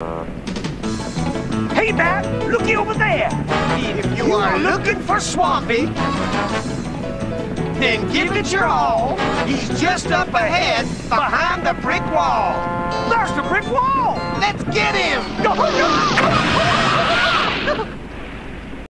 Hey, Bat, looky over there. If you are looking for Swampy, then give it your all. He's just up ahead, behind the brick wall. There's the brick wall. Let's get him! Go.